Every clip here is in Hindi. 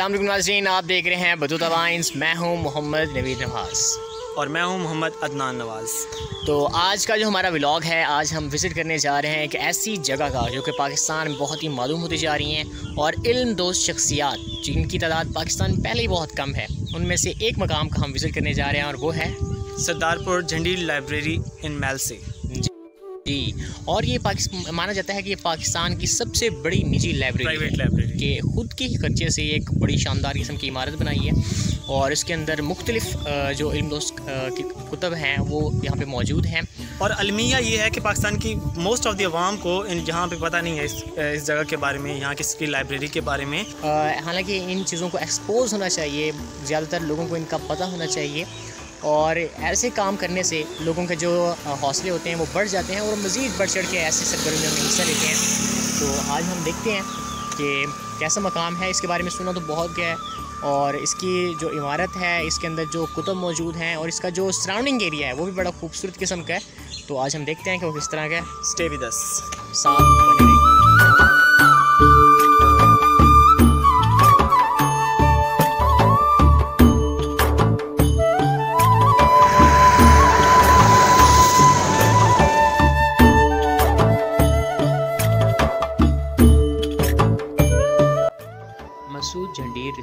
अस्सलाम वालेकुम नाज़रीन आप देख रहे हैं बतूता वाइन्स। मैं हूँ मोहम्मद नवीद नवाज़। और मैं हूँ मोहम्मद अदनान नवाज़। तो आज का जो हमारा व्लॉग है आज हम विज़िट करने जा रहे हैं एक ऐसी जगह का जो कि पाकिस्तान में बहुत ही मालूम होती जा रही हैं और इल्म दोस्त शख्सियात जिनकी तादाद पाकिस्तान पहले ही बहुत कम है उनमें से एक मकाम का हम विज़िट करने जा रहे हैं और वो है सरदारपुर झंडी लाइब्रेरी इन मेलसे। जी और ये माना जाता है कि ये पाकिस्तान की सबसे बड़ी निजी लाइब्रेरी प्राइवेट लाइब्रेरी के खुद के ही खर्चे से एक बड़ी शानदार किस्म की इमारत बनाई है। और इसके अंदर मुख्तलिफ़ जो इल्म दोस्त की कुतब हैं वो यहाँ पे मौजूद हैं। और अलमिया ये है कि पाकिस्तान की मोस्ट ऑफ़ द आवाम को इन यहाँ पे पता नहीं है इस इस जगह के बारे में यहाँ की इसकी लाइब्रेरी के बारे में। हालाँकि इन चीज़ों को एक्सपोज होना चाहिए ज़्यादातर लोगों को इनका पता होना चाहिए। और ऐसे काम करने से लोगों के जो हौसले होते हैं वो बढ़ जाते हैं और मज़ीद बढ़ चढ़ के ऐसे सरगर्मियों में हिस्सा लेते हैं। तो आज हम देखते हैं कि कैसा मकाम है इसके बारे में सुना तो बहुत गया है और इसकी जो इमारत है इसके अंदर जो कुतुब मौजूद हैं और इसका जो सराउंडिंग एरिया है वो भी बड़ा खूबसूरत किस्म का है। तो आज हम देखते हैं कि वो किस तरह का है। Stay with us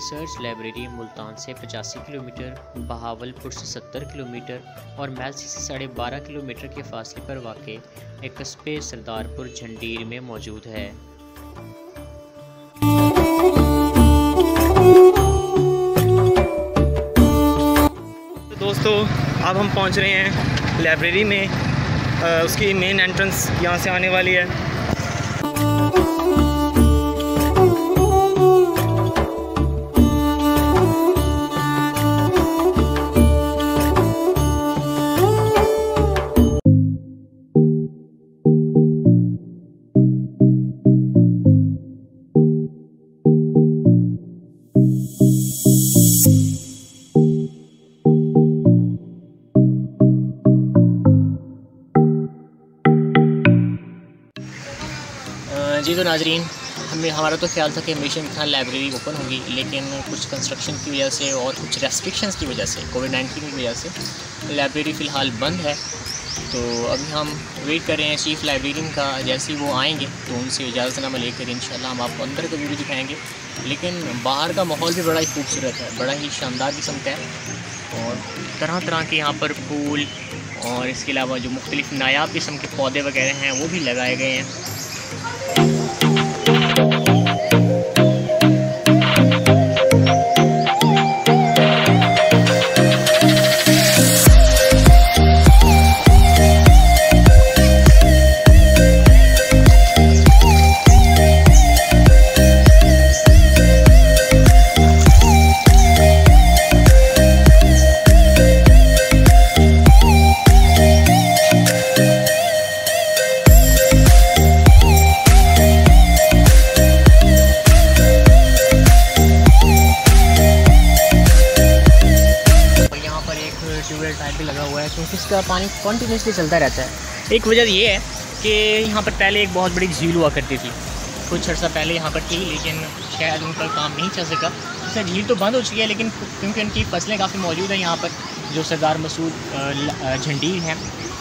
research library Multan से पचासी किलोमीटर बहावलपुर से 70 किलोमीटर और मैलसी से साढ़े बारह किलोमीटर के फासले पर वाक़ एक कस्बे सरदारपुर झंडीर में मौजूद है। तो दोस्तों अब हम पहुँच रहे हैं लाइब्रेरी में। आ, उसकी मेन एंट्रेंस यहाँ से आने वाली है। जी तो नाजरीन, हमें हमारा तो ख्याल था कि हमेशा खान लाइब्रेरी ओपन होगी, लेकिन कुछ कंस्ट्रक्शन की वजह से और कुछ रेस्ट्रिक्शंस की वजह से कोविड नाइन्टीन की वजह से लाइब्रेरी फ़िलहाल बंद है। तो अभी हम वेट कर रहे हैं चीफ़ लाइब्रेरियन का, जैसे ही वो आएँगे तो उनसे इजाज़तनामा लेकर इन शाला हम आपको अंदर का वीडियो दिखाएँगे। लेकिन बाहर का माहौल भी बड़ा ही खूबसूरत है, बड़ा ही शानदार किस्म का है। और तरह तरह के यहाँ पर फूल और इसके अलावा जो मुख्तलिफ़ नायाब किस्म के पौधे वगैरह हैं, वो भी लगाए गए हैं। कंटिन्यूसली चलता रहता है। एक वजह ये है कि यहाँ पर पहले एक बहुत बड़ी झील हुआ करती थी। कुछ अर्सा पहले यहाँ पर थी, लेकिन शायद उनका काम नहीं चल सका। इससे झील तो बंद हो चुकी है, लेकिन क्योंकि उनकी फ़सलें काफ़ी मौजूद हैं यहाँ पर, जो सरदार मसूद झंडीर हैं,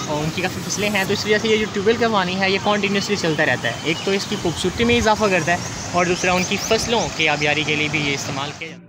और उनकी काफ़ी फ़सलें हैं तो इस वजह से ये जो ट्यूबवेल का पानी है, ये कॉन्टीन्यूसली चलता रहता है। एक तो इसकी खूबसूरती में इजाफा करता है, और दूसरा उनकी फ़सलों के आबियारी के लिए भी ये इस्तेमाल किया जाता है।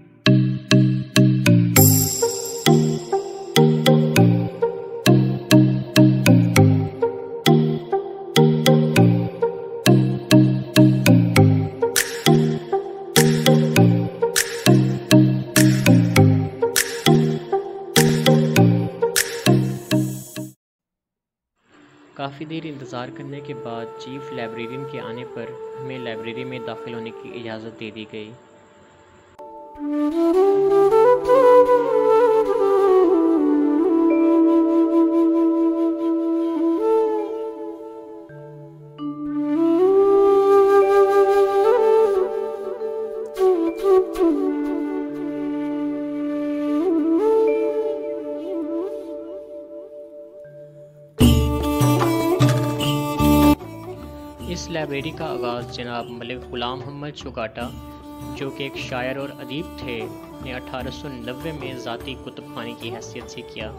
काफ़ी देर इंतज़ार करने के बाद चीफ़ लाइब्रेरियन के आने पर हमें लाइब्रेरी में दाखिल होने की इजाज़त दे दी गई। लाइब्रेरी का आगाज़ जनाब मलिक ग़ुलाम मोहम्मद चौकाटा जो कि एक शायर और अदीब थे, ने 1890 में ज़ाती कुतुब खानी की हैसियत से किया।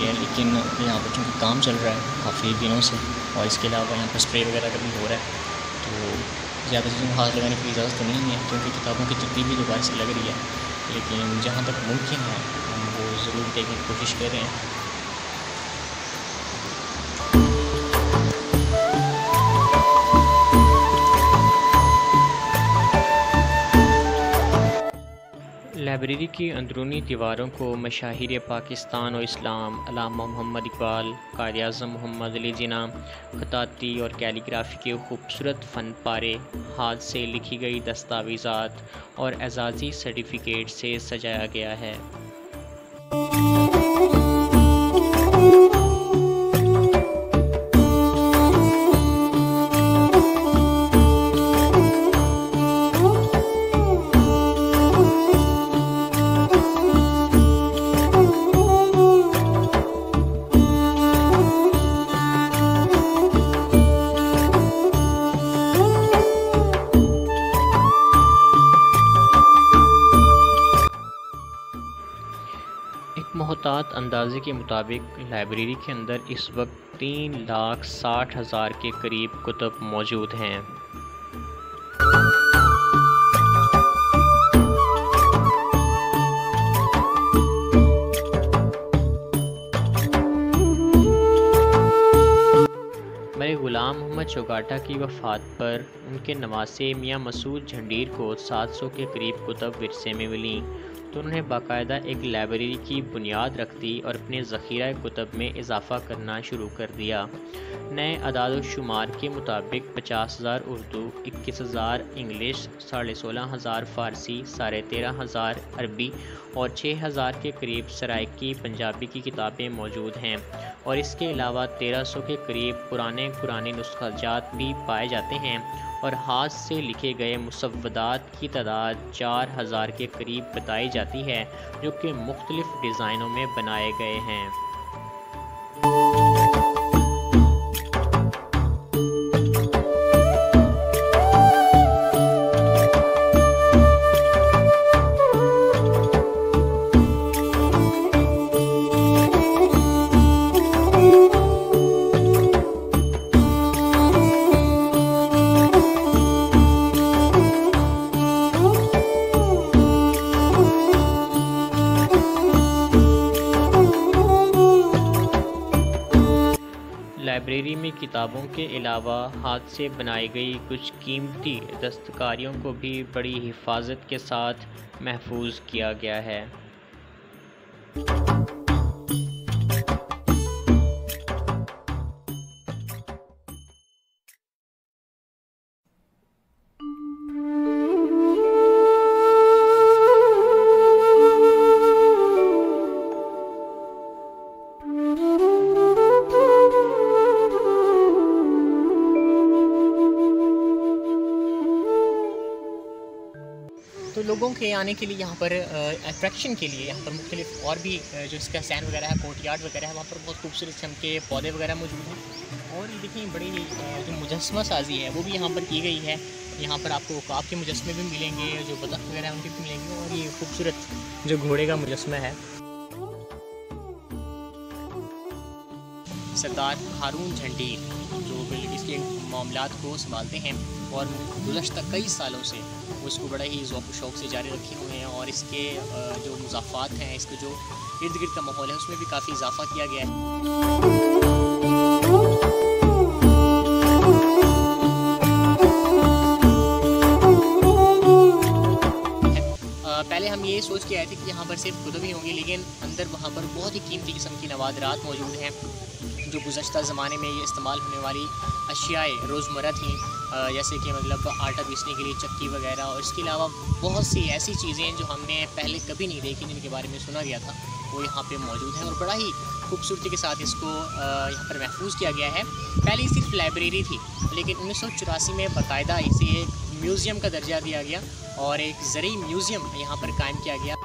है लेकिन यहाँ पर चूँकि काम चल रहा है, काफ़ी दिनों से। और इसके अलावा यहाँ पर स्प्रे वगैरह का भी हो रहा है तो ज़्यादा चीज़ों में हाथ लगाने की इजाज़त तो नहीं है, क्योंकि किताबों की जितनी भी दोबारा से लग रही है, लेकिन जहाँ तक मुमकिन है, हम वो ज़रूर देखने की कोशिश कर रहे हैं। लाइब्रेरी की अंदरूनी दीवारों को मशाहिर पाकिस्तान और इस्लाम, अलामा मोहम्मद इकबाल कार अजम मोहम्मद अली जिना, ख़ताती और कैलीग्राफी के खूबसूरत फ़न पारे हाथ से लिखी गई दस्तावेज़ात और एजाज़ी सर्टिफिकेट से सजाया गया है। के मुताबिक लाइब्रेरी के अंदर इस वक्त तीन लाख साठ हज़ार के करीब कुतब मौजूद हैं। ग़ुलाम मोहम्मद चौगाटा की वफ़ात पर उनके नवासे मियाँ मसूद झंडीर को 700 के करीब कुतब विरसे में मिली। तो उन्होंने बाकायदा एक लाइब्रेरी की बुनियाद रख दी और अपने ज़ख़ीरा कुतब में इजाफ़ा करना शुरू कर दिया। नए अदाद शुमार के मुताबिक पचास हज़ार उर्दू, इक्कीस हज़ार इंग्लिश, साढ़े सोलह हज़ार फ़ारसी, साढ़े तेरह हज़ार अरबी और छः हज़ार के करीब सराइकी पंजाबी की किताबें मौजूद हैं। और इसके अलावा तेरह सौ के करीब पुराने पुराने नुस्खाजात भी पाए जाते हैं। और हाथ से लिखे गए मुसवदात की तादाद चार हज़ार के करीब बताई जाती है, जो कि मुख्तलिफ़ डिज़ाइनों में बनाए गए हैं। लाइब्रेरी में किताबों के अलावा हाथ से बनाई गई कुछ कीमती दस्तकारियों को भी बड़ी हिफाजत के साथ महफूज किया गया है। आने के लिए यहाँ पर अट्रैक्शन के लिए यहाँ पर मुख्तलिफ़ और भी जो इसका सैन वगैरह है कोर्ट यार्ड वगैरह है, वहाँ पर बहुत खूबसूरत किस्म के पौधे वगैरह मौजूद हैं। और ये देखिए, बड़ी जो मुजस्मा साजी है, वो भी यहाँ पर की गई है। यहाँ पर आपको काब के मुजस्मे भी मिलेंगे, जो बदख वगैरह उनके भी मिलेंगे, और ये खूबसूरत जो घोड़े का मुजस्मा है। सरदार हारून झंडी, जो इसके मामला को संभालते हैं। और गुजशत कई सालों से वो इसको बड़ा ही ज़ौक, शौक से जारी रखे हुए हैं और इसके जो मुजाफ़ात हैं, इसके जो इर्द गिर्द का माहौल है, उसमें भी काफ़ी इजाफा किया गया है। पहले हम ये सोच के आए थे कि यहाँ पर सिर्फ़ खुद ही होंगे, लेकिन अंदर वहाँ पर बहुत ही कीमती किस्म की नवादरात मौजूद हैं। जो गुजशत ज़माने में ये इस्तेमाल होने वाली अशियाए रोज़मर्रा थी जैसे कि मतलब आटा पीसने के लिए चक्की वगैरह, और इसके अलावा बहुत सी ऐसी चीज़ें जो हमने पहले कभी नहीं देखी, जिनके बारे में सुना गया था, वो यहाँ पे मौजूद है, और बड़ा ही खूबसूरती के साथ इसको यहाँ पर महफूज किया गया है। पहले सिर्फ़ लाइब्रेरी थी, लेकिन उन्नीस में बाकायदा इसे एक म्यूज़ियम का दर्जा दिया गया, और एक ज़रिए म्यूज़ियम यहाँ पर कायम किया गया।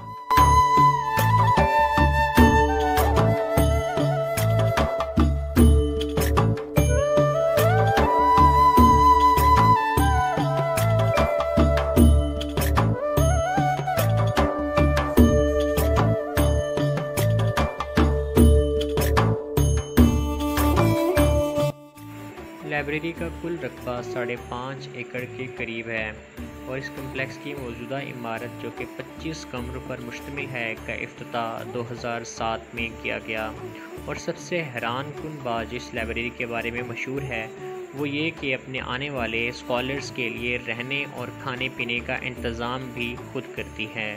लाइब्रेरी का कुल रकबा साढ़े पाँच एकड़ के करीब है और इस कम्प्लेक्स की मौजूदा इमारत जो कि 25 कमरों पर मुश्तमिल है का अफ्ताह 2007 में किया गया। और सबसे हैरान कन बात जिस लाइब्रेरी के बारे में मशहूर है, वो ये कि अपने आने वाले स्कॉलर्स के लिए रहने और खाने पीने का इंतज़ाम भी खुद करती है।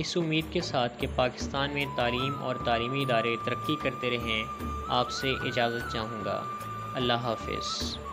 इस उम्मीद के साथ कि पाकिस्तान में तालीम और तलीमी इदारे तरक्की करते रहें। आपसे इजाज़त चाहूँगा। अल्लाह हाफिज़।